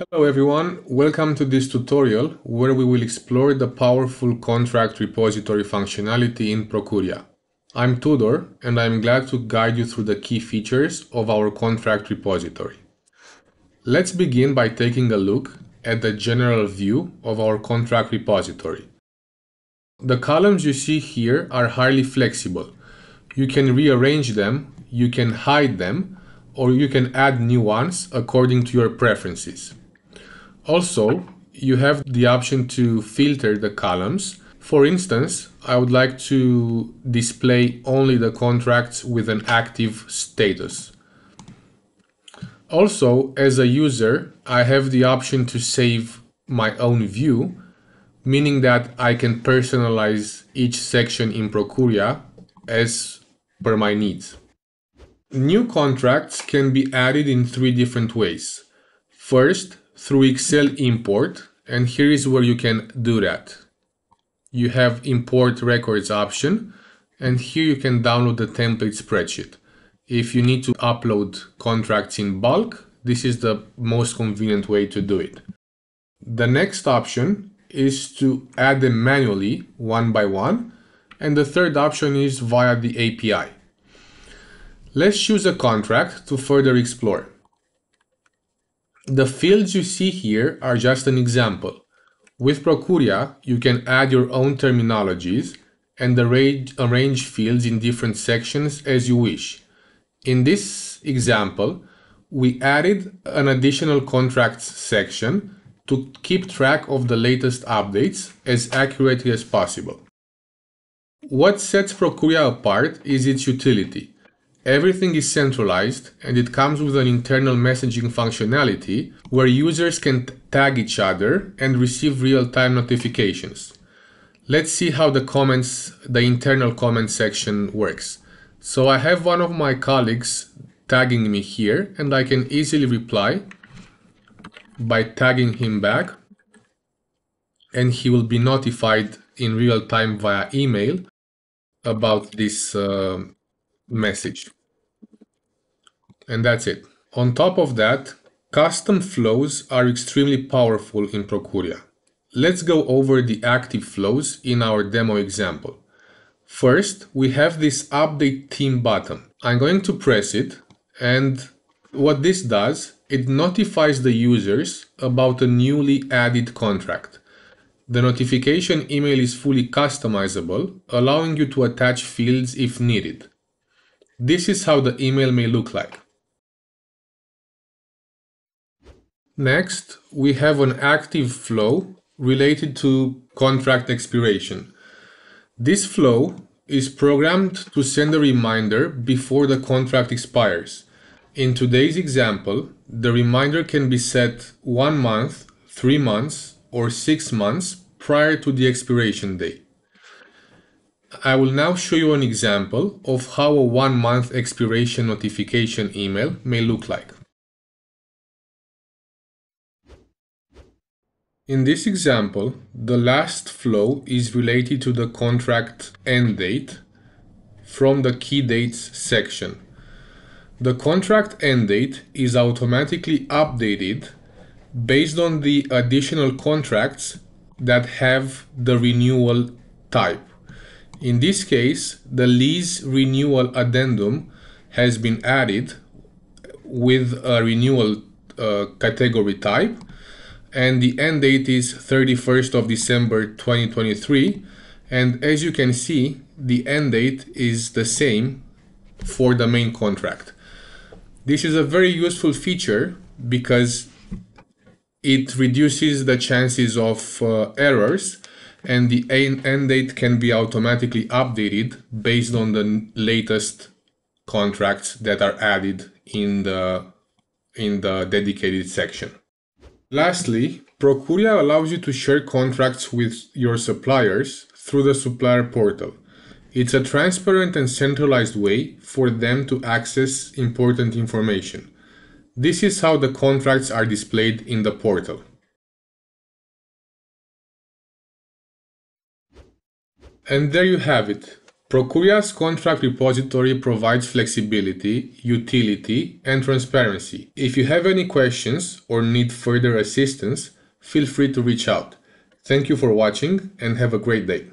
Hello everyone, welcome to this tutorial where we will explore the powerful contract repository functionality in Prokuria. I'm Tudor and I'm glad to guide you through the key features of our contract repository. Let's begin by taking a look at the general view of our contract repository. The columns you see here are highly flexible. You can rearrange them, you can hide them, or you can add new ones according to your preferences. Also, you have the option to filter the columns. For instance, I would like to display only the contracts with an active status. Also, as a user, I have the option to save my own view, meaning that I can personalize each section in Prokuria as per my needs. New contracts can be added in three different ways. First, through Excel import and here is where you can do that. You have import records option and here you can download the template spreadsheet. If you need to upload contracts in bulk, this is the most convenient way to do it. The next option is to add them manually one by one and the third option is via the API. Let's choose a contract to further explore. The fields you see here are just an example. With Prokuria, you can add your own terminologies and arrange, fields in different sections as you wish. In this example, we added an additional contracts section to keep track of the latest updates as accurately as possible. What sets Prokuria apart is its utility. Everything is centralized and it comes with an internal messaging functionality where users can tag each other and receive real-time notifications. Let's see how the comments, the internal comment section works. So I have one of my colleagues tagging me here and I can easily reply by tagging him back and he will be notified in real time via email about this uh, message. And that's it. On top of that, custom flows are extremely powerful in Prokuria. Let's go over the active flows in our demo example. First, we have this update theme button. I'm going to press it and what this does, it notifies the users about a newly added contract. The notification email is fully customizable, allowing you to attach fields if needed. This is how the email may look like. Next, we have an active flow related to contract expiration. This flow is programmed to send a reminder before the contract expires. In today's example, the reminder can be set one month, three months, or six months prior to the expiration date. I will now show you an example of how a one month expiration notification email may look like. In this example, the last flow is related to the contract end date from the key dates section. The contract end date is automatically updated based on the additional contracts that have the renewal type. In this case, the lease renewal addendum has been added with a renewal uh, category type and the end date is 31st of December 2023 and as you can see the end date is the same for the main contract. This is a very useful feature because it reduces the chances of uh, errors and the end date can be automatically updated based on the latest contracts that are added in the in the dedicated section. Lastly, Prokuria allows you to share contracts with your suppliers through the supplier portal. It's a transparent and centralized way for them to access important information. This is how the contracts are displayed in the portal. And there you have it. Prokuria's contract repository provides flexibility, utility, and transparency. If you have any questions or need further assistance, feel free to reach out. Thank you for watching and have a great day.